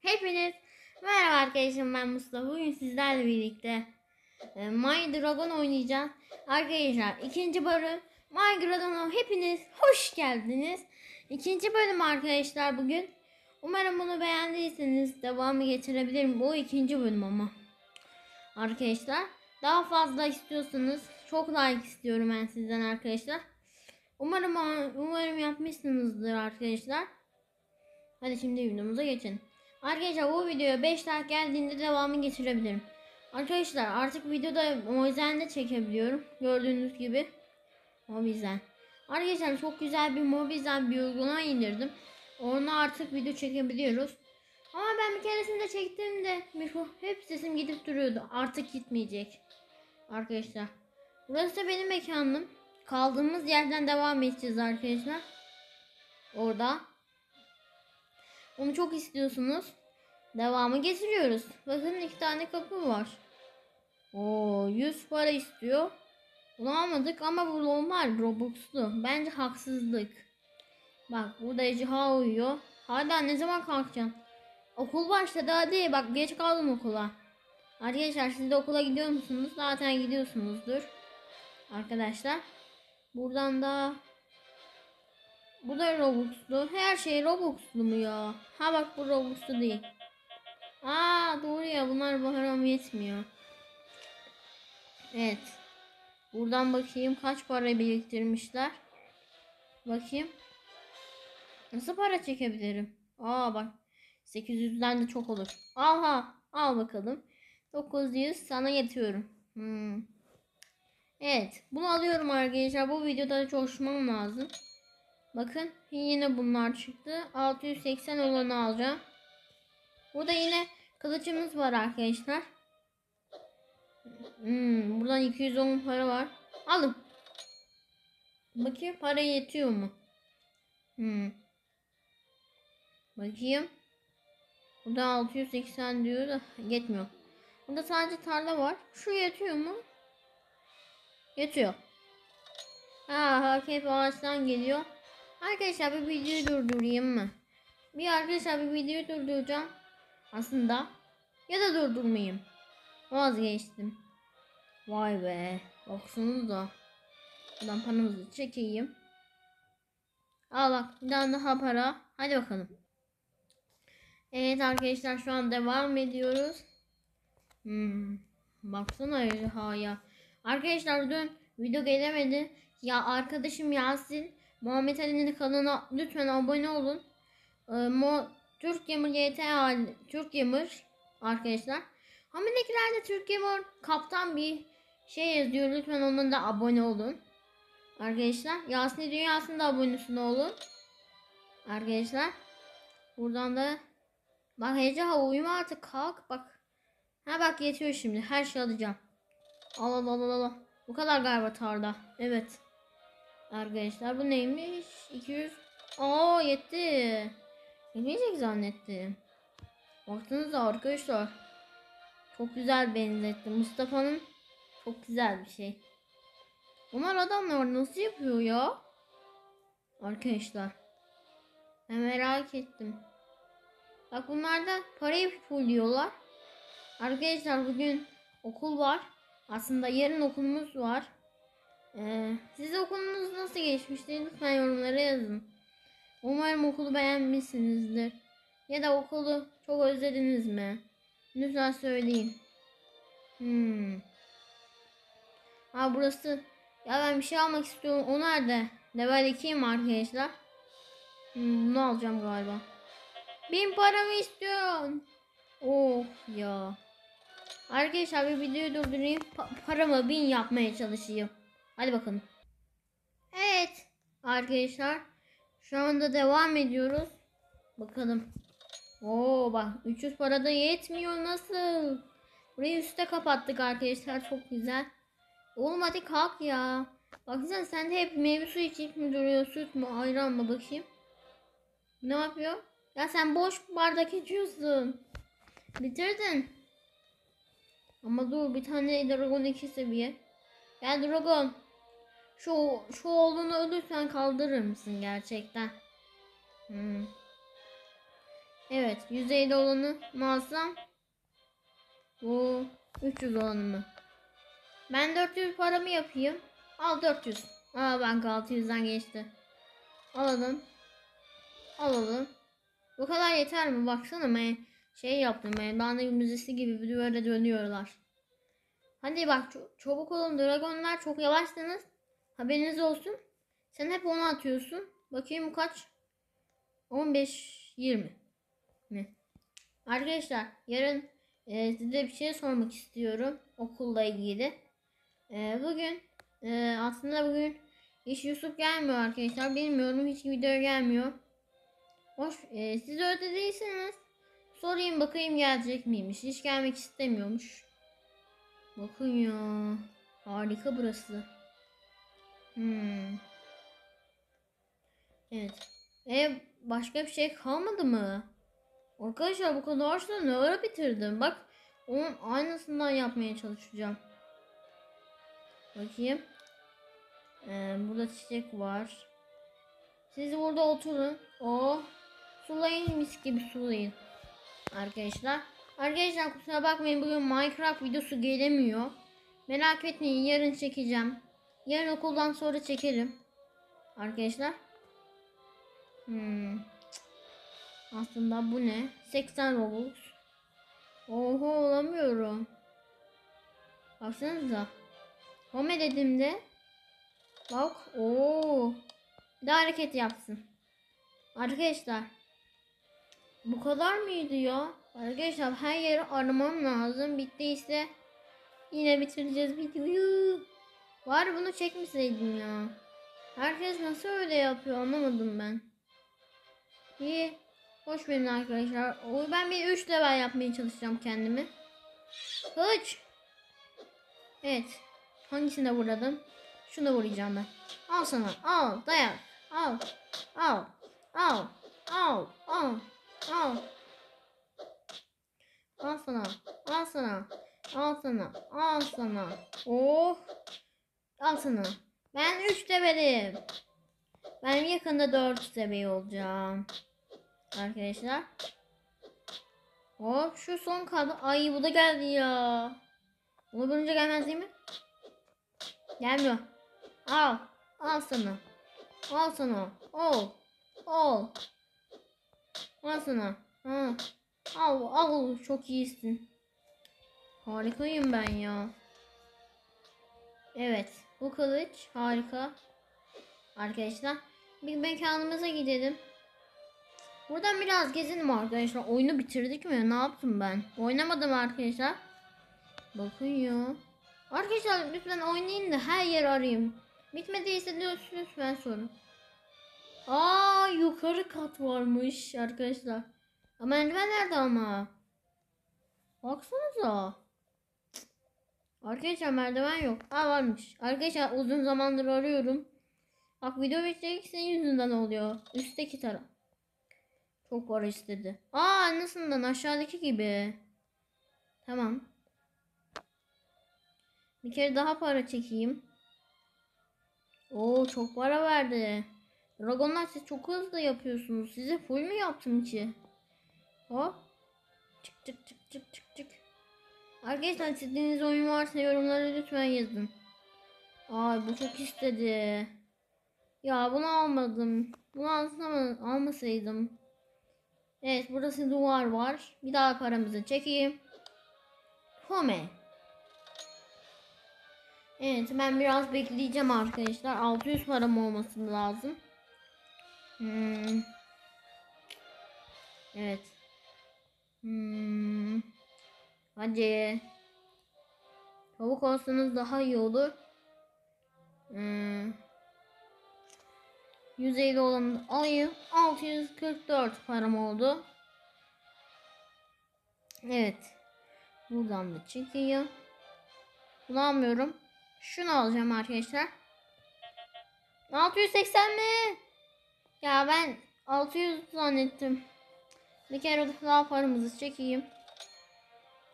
Hepiniz merhaba arkadaşım ben Mustafa. Bugün sizlerle birlikte e, My Dragon oynayacağız. Arkadaşlar ikinci bölüm My Dragon'a hepiniz hoş geldiniz. İkinci bölüm arkadaşlar bugün. Umarım bunu beğendiyseniz devamı getirebilirim. Bu ikinci bölüm ama. Arkadaşlar daha fazla istiyorsanız çok like istiyorum ben sizden arkadaşlar. Umarım umarım yapmışsınızdır arkadaşlar. Hadi şimdi videomuza geçin. Arkadaşlar bu videoya 5 like geldiğinde devamı getirebilirim. Arkadaşlar artık videoda Mobizen'de çekebiliyorum. Gördüğünüz gibi. Mobizen. Arkadaşlar çok güzel bir Mobizen bir uygulama indirdim. Onunla artık video çekebiliyoruz. Ama ben bir keresinde çektiğimde hep sesim gidip duruyordu. Artık gitmeyecek. Arkadaşlar. Burası da benim mekanım. Kaldığımız yerden devam edeceğiz arkadaşlar. Orada. Onu çok istiyorsunuz. Devamı getiriyoruz. Bakın iki tane kapı var. Oo 100 para istiyor. Bunu almadık ama bu normal Robux'lu. Bence haksızlık. Bak burada Ejderha uyuyor. Hadi ne zaman kalkacaksın? Okul başladı hadi. Bak geç kaldın okula. Arkadaşlar siz de okula gidiyor musunuz? Zaten gidiyorsunuzdur. Arkadaşlar. Buradan da bu da Robux'lu. Her şey Robux'lu mu ya? Ha bak bu Robux'lu değil. Aa doğru ya bunlar baharam yetmiyor. Evet. Buradan bakayım kaç para biriktirmişler. Bakayım. Nasıl para çekebilirim? Aa bak. 800'den de çok olur. Aha al bakalım. 900 sana yetiyorum. Hmm. Evet. Bunu alıyorum arkadaşlar. Bu videoda coşmam lazım. Bakın yine bunlar çıktı. 680 olanı alacağım. Burada yine kılıcımız var arkadaşlar. Hmm, buradan 210 para var. Alın. Bakayım para yetiyor mu? Hmm. Bakayım. Burada 680 diyor da yetmiyor. Burada sadece tarla var. Şu yetiyor mu? Yetiyor. Ha, hakep ağaçtan geliyor. Arkadaşlar bir videoyu durdurayım mı? Bir arkadaşlar bir videoyu durduracağım. Aslında. Ya da durdurmayayım. Vazgeçtim. Vay be. Baksanıza. Buradan paramızı çekeyim. Al bak bir tane daha para. Hadi bakalım. Evet arkadaşlar şu an devam ediyoruz. Hmm. Baksana ejderhaya. Arkadaşlar dün video gelemedi. Ya arkadaşım Yasin Muhammed Ali'nin kanalına lütfen abone olun. Ee, Mo Türk Gamer GTA Türk Gamer arkadaşlar. Hamilekilerde Türk Gamer kaptan bir şey yazıyor. Lütfen onun da abone olun. Arkadaşlar Yasin Dünyası'nın da abonesine olun. Arkadaşlar. Buradan da bak Eceha uyuma artık kalk bak. Ha bak yetiyor şimdi. Her şey alacağım. Al al al al. Bu kadar galiba tarla. Evet. Arkadaşlar bu neymiş? 200. Aa yetti. Yetmeyecek zannettim. Baktınız arkadaşlar. Çok güzel benzetti. Mustafa'nın çok güzel bir şey. Bunlar adamlar nasıl yapıyor ya? Arkadaşlar. Ben merak ettim. Bak bunlar da parayı fulluyorlar. Arkadaşlar bugün okul var. Aslında yarın okulumuz var. Ee, siz okulunuz nasıl geçmişti? Lütfen yorumlara yazın. Umarım okulu beğenmişsinizdir. Ya da okulu çok özlediniz mi? Lütfen söyleyin. Hmm. Ha burası. Ya ben bir şey almak istiyorum. O nerede? Level 2'yim arkadaşlar. Hmm, bunu alacağım galiba. Bin paramı istiyorsun. Of ya. Arkadaşlar bir videoyu durdurayım. Pa paramı bin yapmaya çalışayım. Hadi bakalım. Evet. Arkadaşlar. Şu anda devam ediyoruz. Bakalım. Oo bak 300 para da yetmiyor nasıl? Burayı üstte kapattık arkadaşlar çok güzel. Oğlum hadi kalk ya. Bak sen sen de hep meyve suyu içip mi duruyor süt mü ayran mı bakayım. Ne yapıyor? Ya sen boş bardak içiyorsun. Bitirdin. Ama dur bir tane Dragon 2 seviye. Gel Dragon. Şu, şu oğlunu ölürsen kaldırır mısın gerçekten? Hmm. Evet. 150 olanı mı alsam? Bu 300 olanı mı? Ben 400 paramı yapayım. Al 400. Aa banka 600'den geçti. Alalım. Alalım. Bu kadar yeter mi? Baksana ben şey yaptım. Ben bana müzesi gibi bir böyle dönüyorlar. Hadi bak çabuk olun. Dragonlar çok yavaşsınız. Haberiniz olsun. Sen hep onu atıyorsun. Bakayım kaç? 15 20 mi? Arkadaşlar yarın e, size bir şey sormak istiyorum okulla ilgili. E, bugün e, aslında bugün hiç Yusuf gelmiyor arkadaşlar. Bilmiyorum hiç video gelmiyor. Hoş, e, siz öyle değilseniz sorayım bakayım gelecek miymiş. Hiç gelmek istemiyormuş. Bakın ya. Harika burası. Hmm. Evet. E başka bir şey kalmadı mı? Arkadaşlar bu kadar da ne ara bitirdim. Bak onun aynısından yapmaya çalışacağım. Bakayım. Ee, burada çiçek var. Siz burada oturun. O sulayın mis gibi sulayın. Arkadaşlar. Arkadaşlar kusura bakmayın bugün Minecraft videosu gelemiyor. Merak etmeyin yarın çekeceğim. Yarın okuldan sonra çekerim. Arkadaşlar. Hmm. Aslında bu ne? 80 Robux. Oho olamıyorum. Baksanıza. Home dediğimde bak ooo bir de hareket yapsın. Arkadaşlar bu kadar mıydı ya? Arkadaşlar her yeri aramam lazım. Bittiyse yine bitireceğiz videoyu. Var bunu çekmeseydim ya. Herkes nasıl öyle yapıyor anlamadım ben. İyi. Hoş verin arkadaşlar. O ben bir 3 level yapmaya çalışacağım kendimi. Kılıç. Evet. Hangisine vuradım? Şuna vuracağım ben. Al sana. Al. Dayak. Al. Al. Al. Al. Al. Al. Al sana. Al sana. Al sana. Al sana. Oh. Al sana. Ben 3 levelim. Ben yakında 4 seviye olacağım. Arkadaşlar. Hop şu son kaldı. Ay bu da geldi ya. Bunu bulunca gelmez değil mi? Gelmiyor. Al. Al sana. Al sana. Al. Al. Al sana. Al. Al. Al. Çok iyisin. Harikayım ben ya. Evet. Bu kılıç harika. Arkadaşlar. Bir mekanımıza gidelim. Buradan biraz gezelim arkadaşlar. Oyunu bitirdik mi? Ne yaptım ben? Oynamadım arkadaşlar. Bakın ya. Arkadaşlar lütfen oynayın da her yer arayayım. Bitmediyse de lütfen sorun. Aa yukarı kat varmış arkadaşlar. Ama merdiven nerede ama? Baksanıza. Arkadaşlar merdiven yok. Aa varmış. Arkadaşlar uzun zamandır arıyorum. Bak video bitecek senin yüzünden oluyor. Üstteki taraf. Çok para istedi. Aa nasıldan aşağıdaki gibi. Tamam. Bir kere daha para çekeyim. Oo çok para verdi. Dragonlar siz çok hızlı yapıyorsunuz. Size full mü yaptım içi? Hop. Çık çık çık çık çık. Arkadaşlar istediğiniz oyun varsa yorumlara lütfen yazın. Ay bu çok istedi. Ya bunu almadım. Bunu alsam almasaydım. Evet burası duvar var. Bir daha paramızı çekeyim. Home. Evet ben biraz bekleyeceğim arkadaşlar. 600 param olması lazım. Hmm. Evet. Hmm. Hadi. Tavuk olsanız daha iyi olur. Hmm. 150 olan alayım. 644 param oldu. Evet. Buradan da çekeyim. Bunu almıyorum. Şunu alacağım arkadaşlar. 680 mi? Ya ben 600 zannettim. Bir kere daha paramızı çekeyim.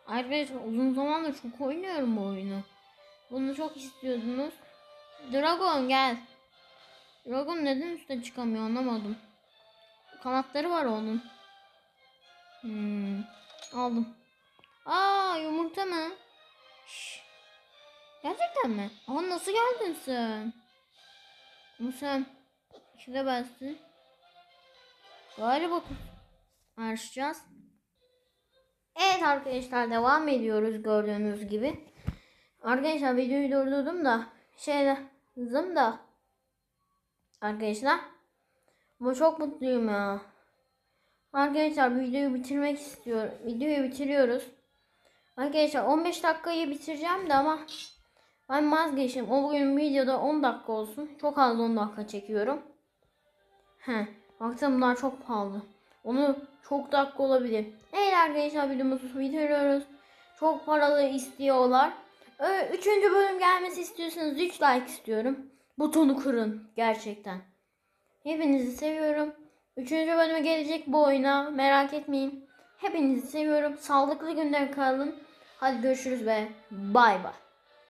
Arkadaşlar uzun zamandır çok oynuyorum bu oyunu. Bunu çok istiyordunuz. Dragon gel. Dragon neden üstte çıkamıyor anlamadım. Kanatları var onun. Hmm, aldım. Aa yumurta mı? Şş. Gerçekten mi? Aa nasıl geldin sen? Bu sen. Şurada bastın. Galiba açacağız. Evet arkadaşlar devam ediyoruz gördüğünüz gibi. Arkadaşlar videoyu durdurdum da şey hızım da arkadaşlar bu çok mutluyum ya. Arkadaşlar videoyu bitirmek istiyorum. Videoyu bitiriyoruz. Arkadaşlar 15 dakikayı bitireceğim de ama ben vazgeçtim. O bugün videoda 10 dakika olsun. Çok az 10 dakika çekiyorum. He. Baksana bunlar çok pahalı. Onu çok dakika olabilir. Evet arkadaşlar videomuzu bitiriyoruz. Çok paralı istiyorlar. Ö- Üçüncü bölüm gelmesi istiyorsanız 3 like istiyorum. Butonu kırın gerçekten. Hepinizi seviyorum. Üçüncü bölüme gelecek bu oyuna. Merak etmeyin. Hepinizi seviyorum. Sağlıklı günler kalın. Hadi görüşürüz ve bay bay.